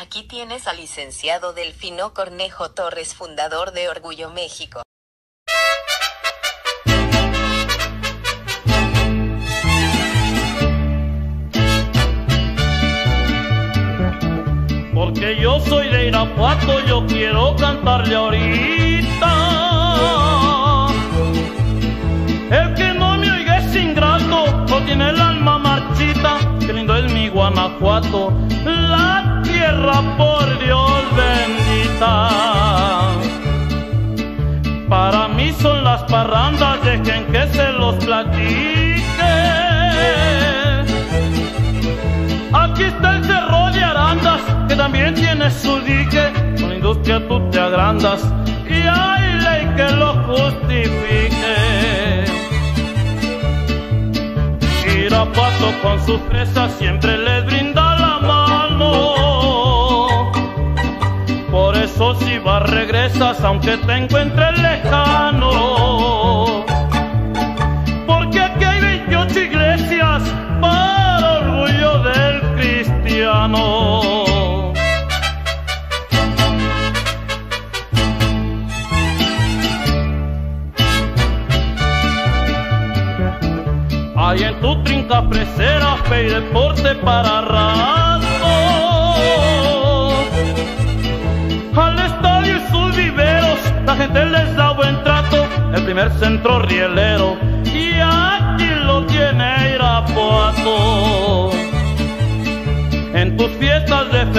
Aquí tienes al licenciado Delfino Cornejo Torres, fundador de Orgullo México. Porque yo soy de Irapuato, yo quiero cantarle ahorita. El que no me oiga es ingrato, no tiene el alma marchita. Qué lindo es mi Guanajuato, la tierra por Dios bendita. Para mí son las parrandas, dejen que se los platique. Aquí está el cerro de Arandas, que también tiene su dique. Con industria tú te agrandas y hay ley que lo justifique. Irapuato con su fresa siempre les brinda vas regresas aunque te encuentres lejano. Porque aquí hay 28 iglesias para orgullo del cristiano. Hay en tu trinca presera, fe deporte para rato. primer centro rielero y aquí lo tiene Irapuato. En tus fiestas de